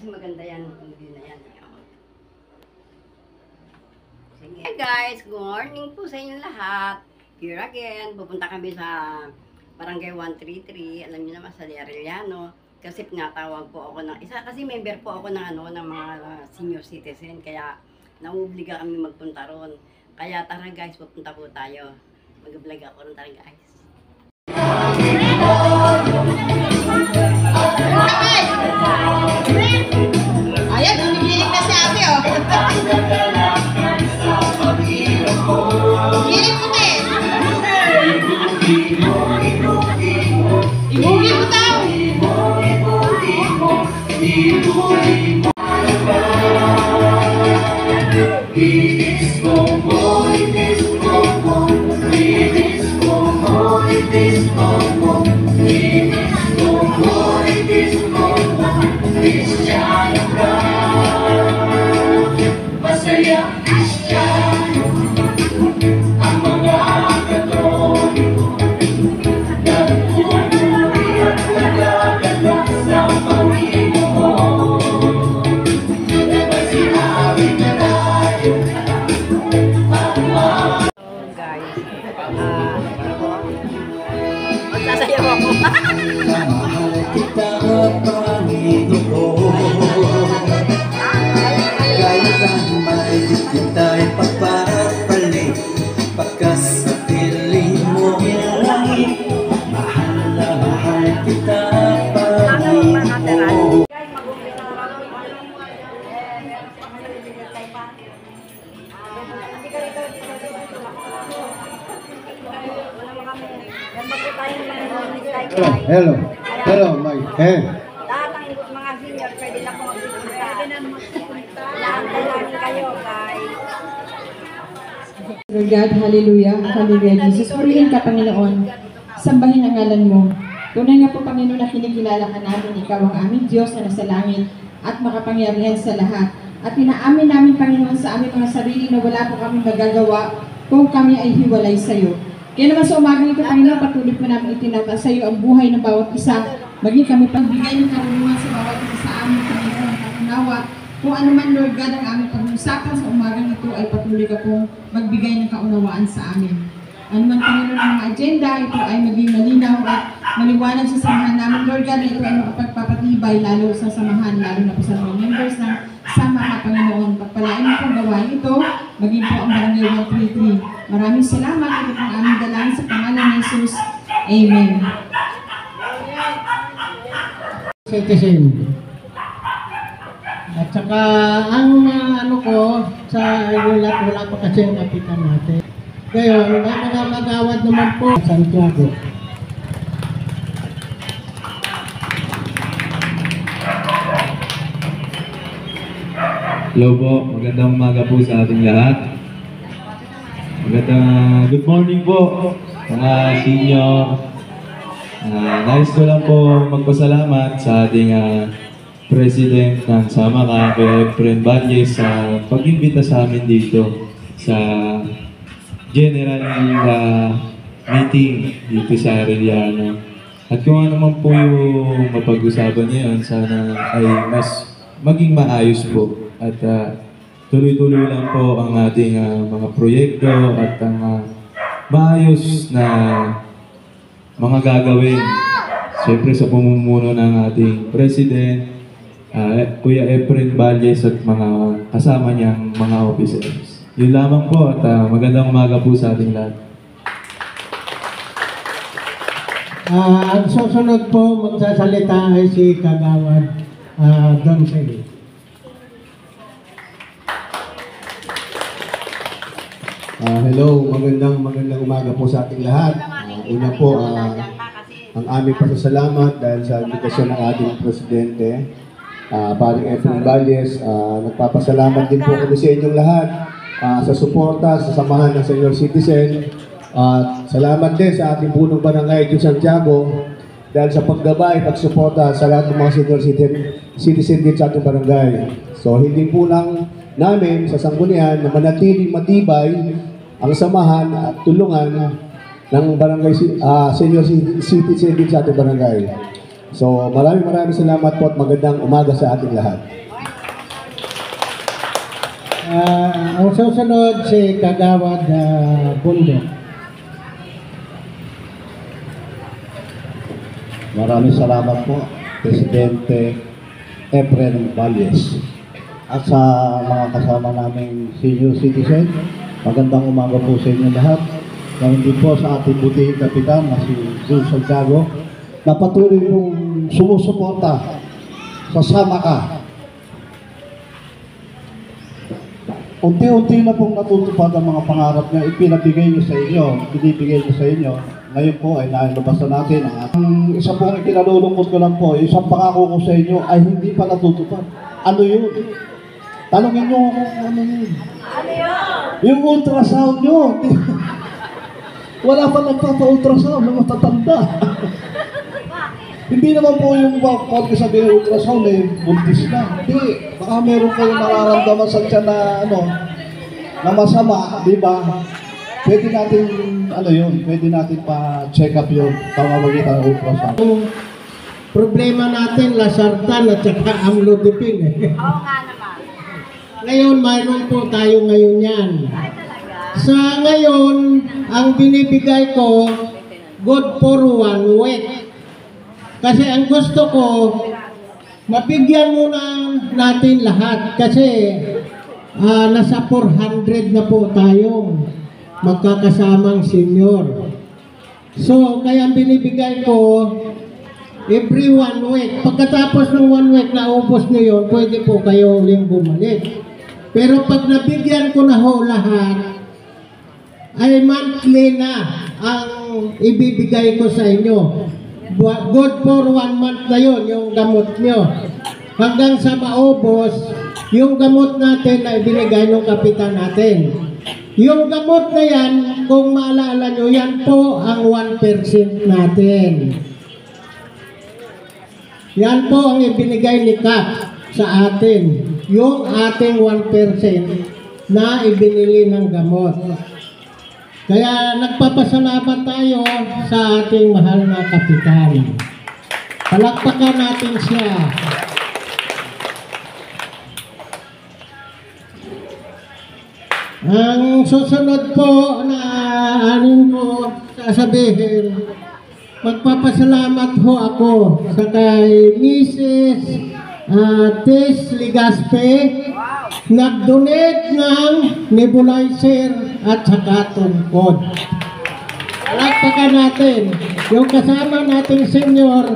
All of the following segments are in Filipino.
Kasi maganda yan, hindi na yan. Sige. Hey guys, good morning po sa inyo lahat. Here again, pupunta kami sa Barangay 133, alam niyo naman sa Arellano. Kasi nga tawag po ako ng isa kasi member po ako ng ano ng mga senior citizen kaya nauobliga kami magpunta ron. Kaya tara guys, pupunta po tayo. Mag-vlog ako ron tara guys. Ibugi mo daw. So Lord God, hallelujah, hallelujah, Jesus. Purihin ka, Panginoon. Sambahin ang ngalan mo. Tunay nga po, Panginoon, na kinikilala ka namin. Ikaw ang aming Diyos na nasa langit at makapangyarihan sa lahat. At pinaamin namin, Panginoon, sa aming mga sarili na wala po kami magagawa kung kami ay hiwalay sa iyo. Kaya naman sa umagang ito, Panginoon, patuloy po namin itinata sa iyo ang buhay ng bawat isa. Maging kami pagbigay ng karunungan sa bawat isa sa amin, At unawa kung ano man, Lord God, ang aming pag-uusapan sa umagang ito ay patuloy ka pong magbigay ng kaunawaan sa amin. Ano man, Panginoon, ang mga agenda, ito ay maging malinaw at maliwanag sa samahan namin, Lord God, na ito ay makapagpapatibay lalo sa samahan, lalo na po sa mga members ng sama ka, Panginoon. Pagpalain mo pong gawain ito, maging po ang Barangay 133. Maraming salamat. Ito pong aming dalang sa pangalan ni Jesus. Amen. Citizen. At saka, ang ano ko, sa ulat, wala pa kasi ang kapitan natin. Ngayon, magawad naman po. Santiago. Hello po, magandang umaga po sa ating lahat. Magandang good morning po mga senior. Ah, nais ko lang po magpasalamat sa ating ah, President ng Samaka, kay Efren Valles sa pag-imbita sa amin dito sa general ah, meeting dito sa Arellano. At kung ano man po yung mapag-usapan ngayon, sana ay mas maging maayos po. At ah, tuloy-tuloy lang po ang ating ah, mga proyekto at ang ah, maayos na mga gagawin. Siyempre sa pumumuno ng ating President, ah, Kuya Efren Valles at mga kasama niyang mga officers. Yun lamang po at ah, magandang umaga po sa ating lahat. Ah, ang susunod po magsasalita ay si Kagawad ah, Don Selig. Ah, hello, magandang magandang umaga po sa ating lahat. Ah, una po, ah, ang aming pasasalamat dahil sa invitasyon ng ating presidente, ah, paring Efren Valles. Ah, nagpapasalamat din po kami sa inyong lahat ah, sa suporta, sa samahan ng senior citizen. At salamat din sa ating punong barangay Diyos Santiago dahil sa paggabay, pagsuporta sa lahat ng mga senior citizen, citizen din sa ating barangay. So hindi po lang namin sa sanggunian na manatiling matibay ang samahan at tulungan ng barangay ah, senior ci- citizen din sa ating barangay. So maraming maraming salamat po at magandang umaga sa ating lahat. Ah, ang susunod si Kagawad uh, Bundok. Maraming salamat po, Presidente Efren Valles. At sa mga kasama naming senior citizen, magandang umaga po sa inyo lahat. Ganon din po sa ating butihing kapitan na si Jun Santiago, na patuloy pong sumusuporta sa Sama Ka. Unti-unti na pong natutupad ang mga pangarap na ipinabigay niyo sa inyo, binibigay niyo sa inyo. Ngayon po ay nailabasan natin ang isa pong ikinalulungkot ko lang po, isang pangako ko sa inyo ay hindi pa natutupad. Ano yun? Tanungin niyo ako kung ano yun. Yung ultrasound nyo. Wala pa nagpapa-ultrasound ng matatanda. Hindi naman po yung pag sabihin ng ultrasound eh, buntis na. Hindi. Baka meron kayong nararamdaman sa tiyan na ano, na masama, di ba? Pwede natin, ano yun, pwede natin pa-check up yun, pamamagitan ng ultrasound. Ang problema natin, lasartan at saka amlodipine. eh. Oo nga naman. Ngayon, mayroon po tayo ngayon yan. Sa ngayon, ang binibigay ko, good for one week. Kasi ang gusto ko, mabigyan muna natin lahat. Kasi ah, nasa 400 na po tayong magkakasamang senior. So, kaya binibigay ko, every one week. Pagkatapos ng one week na ubos nyo yun, pwede po kayo uling bumalik. Pero pag nabigyan ko na ho lahat, ay monthly na ang ibibigay ko sa inyo. Good for one month na yon yung gamot nyo. Hanggang sa maubos, yung gamot natin na ibinigay ng kapitan natin. Yung gamot na yan, kung maalala nyo, yan po ang 1% natin. Yan po ang ibinigay ni Kap sa atin. Yung ating 1% na ibinili ng gamot. Kaya nagpapasalamat tayo sa ating mahal na kapitan. Palakpakan natin siya. Ang susunod po na anin ko sasabihin, magpapasalamat ho ako sa kay Mrs. Uh, Tess Ligaspe, nag-donate ng nebulizer at saka tungkod. Palakpakan natin yung kasama nating senior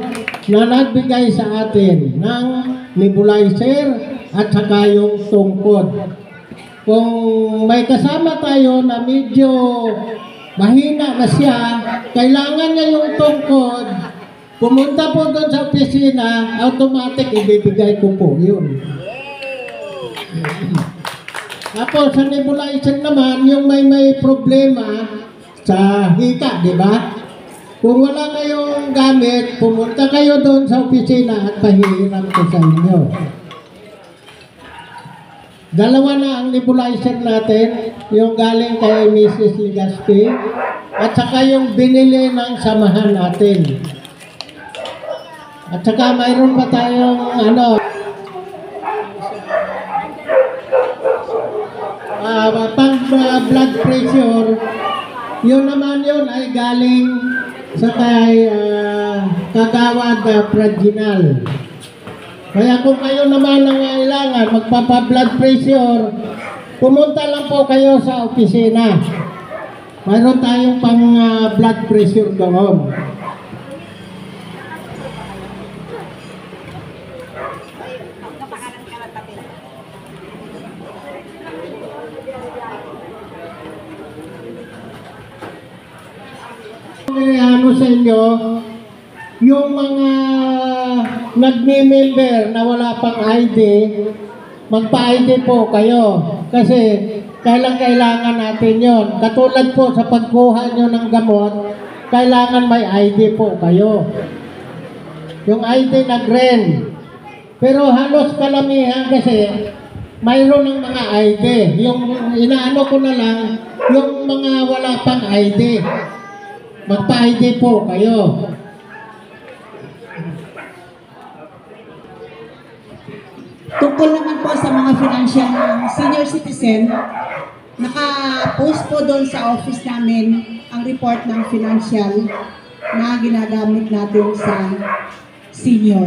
na nagbigay sa atin ng nebulizer at saka yung tungkod. Kung may kasama tayo na medyo mahina na siya, kailangan niya yung tungkod, pumunta po doon sa opisina, automatic ibibigay ko po yun. Tapos sa nebulizer naman, yung may may problema sa hika, di ba? Kung wala kayong gamit, pumunta kayo doon sa opisina at pahihiram ko sa inyo. Dalawa na ang nebulizer natin, yung galing kay Mrs. Ligaspi, at saka yung binili ng samahan natin. At saka mayroon pa tayong ano, ah, pang ah, blood pressure, yun naman yun ay galing sa kay ah, kagawad na Praginal. Kaya kung kayo naman ang kailangan magpapa-blood pressure, pumunta lang po kayo sa opisina. Mayroon tayong pang ah, blood pressure doon. Eh, ano sa inyo, yung mga nagme-member na wala pang ID, magpa-ID po kayo. Kasi kailang kailangan natin yon. Katulad po sa pagkuha nyo ng gamot, kailangan may ID po kayo. Yung ID na green. Pero halos kalamihan kasi mayroon ng mga ID. Yung inaano ko na lang, yung mga wala pang ID. Magpa-ID po kayo. Tungkol naman po sa mga financial ng senior citizen, naka-post po doon sa office namin ang report ng financial na ginagamit natin sa senior.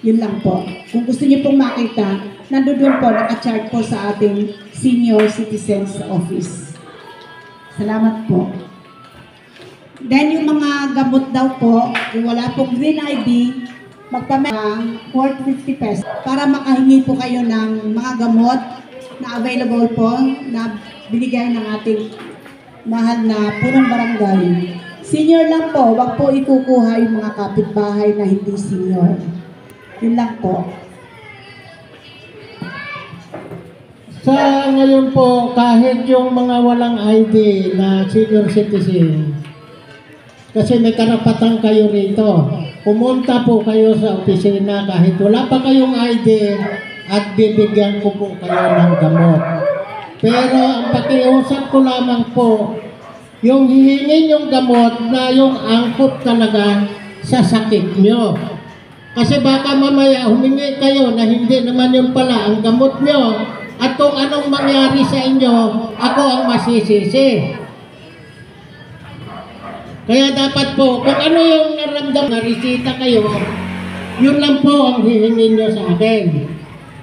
Yun lang po. Kung gusto niyo pong makita, nandoon po, naka-chart po sa ating senior citizens office. Salamat po. Then yung mga gamot daw po, kung wala pong green ID, magpamera worth 50 pesos para makahingi po kayo ng mga gamot na available po na binigay ng ating mahal na punong barangay. Senior lang po, wag po ikukuha yung mga kapitbahay na hindi senior. Yun lang po. Sa ngayon po, kahit yung mga walang ID na senior citizen, kasi may karapatan kayo rito. Pumunta po kayo sa opisina kahit wala pa kayong ID at bibigyan ko po kayo ng gamot. Pero ang pakiusap ko lamang po, yung hihingin yung gamot na yung angkop talaga sa sakit nyo. Kasi baka mamaya humingi kayo na hindi naman yung pala ang gamot nyo at kung anong mangyari sa inyo, ako ang masisisi. Kaya dapat po, kung ano yung naramdam na resita kayo, yun lang po ang hihingin nyo sa akin.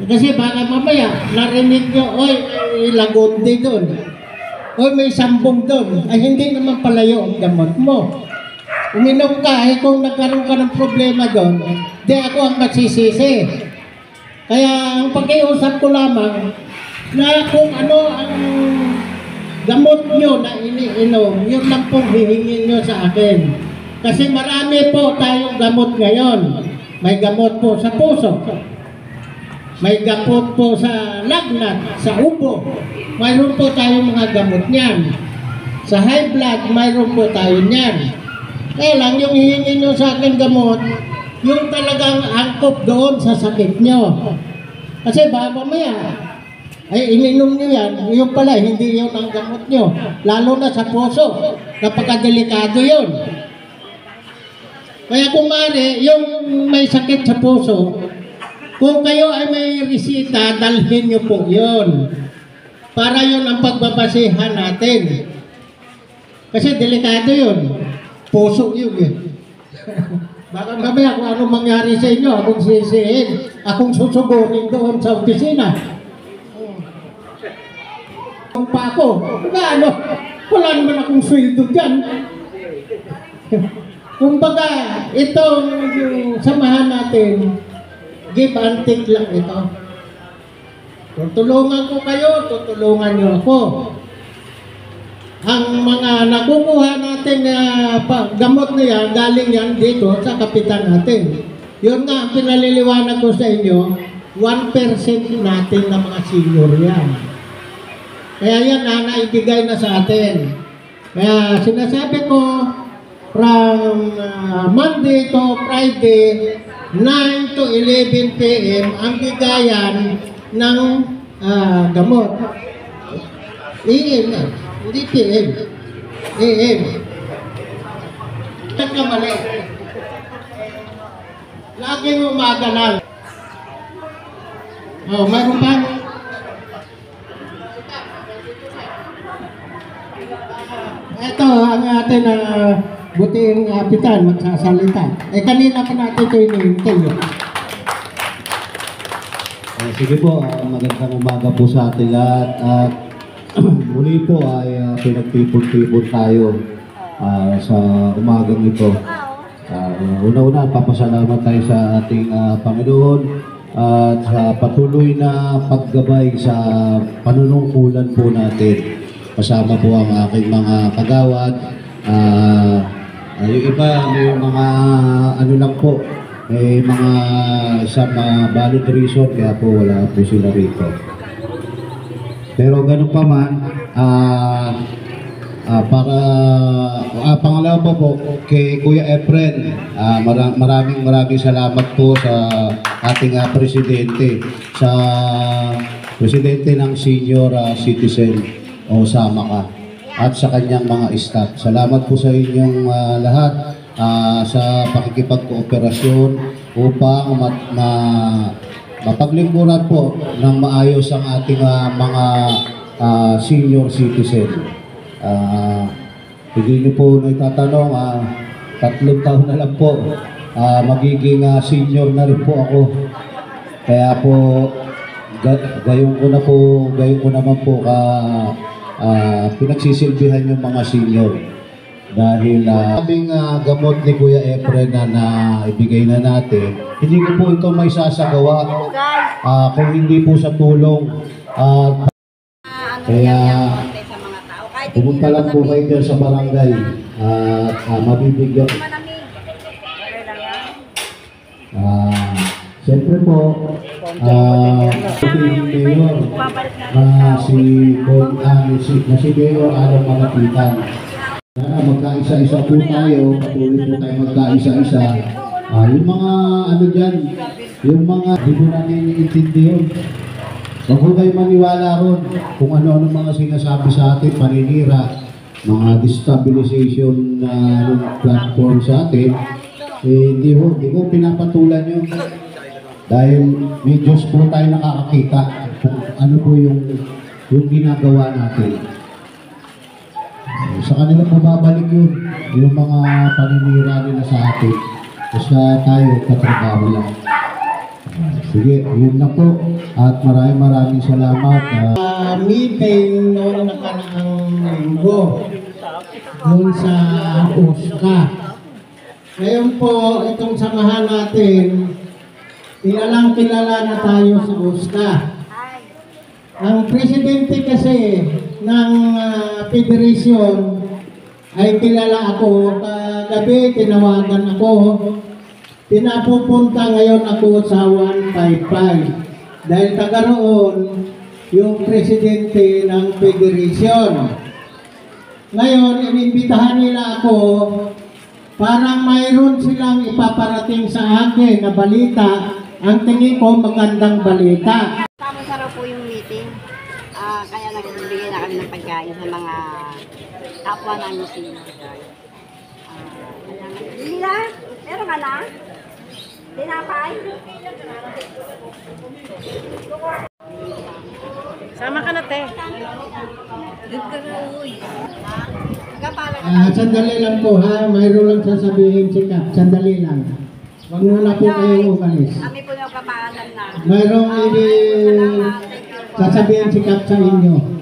Kasi baka mamaya, narinig nyo, oy, may lagundi doon. Oy, may sambong doon. Ay, hindi naman palayo ang gamot mo. Uminom ka, eh kung nagkaroon ka ng problema doon, di ako ang magsisisi. Kaya ang pakiusap ko lamang na kung ano ang gamot nyo na iniinom, yun lang pong hihingin nyo sa akin. Kasi marami po tayong gamot ngayon. May gamot po sa puso. May gamot po sa lagnat, sa ubo. Mayroon po tayong mga gamot niyan. Sa high blood, mayroon po tayo niyan. Kaya lang, yung hihingin nyo sa akin gamot, yung talagang angkop doon sa sakit nyo. Kasi baka mamaya, ay ininom nyo yan, yung pala, hindi yun ang gamot nyo. Lalo na sa puso, napakadelikado yun. Kaya kung mari, yung may sakit sa puso, kung kayo ay may resita, dalhin nyo po yun. Para yun ang pagbabasihan natin. Kasi delikado yun. Puso yun eh. Baka mamaya kung anong mangyari sa inyo, akong sisihin, akong susugurin doon sa opisina. Pa ako, na ano, wala naman akong sweldo dyan. Kumbaga, itong yung samahan natin, give and take lang ito. Tutulungan ko kayo, tutulungan niyo ako. Ang mga nakukuha natin na pa, gamot na yan, galing yan dito sa kapitan natin. Yun nga, ang pinaliliwanag ko sa inyo, 1% natin na mga senior yan. Kaya yan na naibigay na sa atin. Kaya sinasabi ko, from uh, Monday to Friday, 9 to 11 p.m. ang bigayan ng ah, gamot. AM na, hindi PM. AM. Saan ka mali? Laging umaga lang. Oh, mayroon pa? Ito ang atin na uh, buting kapitan magsasalita. Eh kanina pa natin ito hinihintay. eh. Ah, sige po, ah, magandang umaga po sa ating lahat. At muli po ay ah, pinagtipon-tipon tayo ah, sa umagang ito. Ah, una-una, papasalamat tayo sa ating ah, Panginoon at sa patuloy na paggabay sa panunungkulan po natin. Kasama po ang aking mga kagawad. Ah, yung iba, may mga ano lang po, may mga sa mga valid reason kaya po wala po sila rito. Pero ganun pa man, ah ah, para ah, pangalawa po po kay Kuya Efren, ah, mara- maraming maraming salamat po sa ating ah, presidente sa presidente ng senior ah, citizen o sama ka at sa kanyang mga staff. Salamat po sa inyong ah, lahat ah, sa pakikipagkooperasyon upang mat, ma, mapaglingkuran po ng maayos ang ating ah, mga ah, senior citizen. Ah, hindi niyo po naitatanong, ah, tatlong taon na lang po, ah, magiging ah, senior na rin po ako. Kaya po, gayon ko na po, gayon ko naman po ka ah, pinagsisilbihan yung mga senior. Dahil uh, aming ah, gamot ni Kuya Efren na, na ibigay na natin, hindi ko po ito may sasagawa ah, kung hindi po sa tulong. At ano Kaya, pumunta lang po kayo sa barangay at ah, mabibigyan. malamig. Okay lang yan. Ah, Siyempre po, mayor na si Bon, ah, si, na si Mayor Adam Makapitan. Sana magkaisa-isa po tayo, patuloy po tayo magkaisa-isa. Ah, yung mga ano dyan, yung mga hindi po natin iintindi yun. Huwag po kayo maniwala ron kung ano-ano mga sinasabi sa atin, paninira, mga destabilization na ano, platform sa atin, eh, hindi ho, hindi ko pinapatulan yun. Dahil may Diyos po tayo nakakakita kung ano po yung, yung ginagawa natin. Sa kanila po babalik yun, yung mga paninira nila sa atin. Basta tayo, katrabaho lang. Sige, yun na po. At maraming maraming salamat. Ah, uh, meeting noong nakaraang linggo doon sa USCA. Ngayon po, itong samahan natin, kilalang kilala na tayo sa USCA. Ang presidente kasi ng ah, federation ay kilala ako. Kagabi, tinawagan ako. Pinapupunta ngayon ako sa 155 dahil taga roon yung presidente ng federation. Ngayon, inimbitahan nila ako parang mayroon silang ipaparating sa akin na balita. Ang tingin ko magandang balita. Tapos na raw po yung meeting. Ah, kaya nagbibigay na kami ng pagkain sa mga kapwa namin. Ah, kaya nag- Lila, meron ka na? Tinapay? Sama ka na, te. Ah, sandali lang po ha, mayroon lang sasabihin si Kap. Sandali lang. Huwag muna po kayong umalis. Kami po yung kapahalan na. Mayroong ini sasabihin si Kap sa inyo.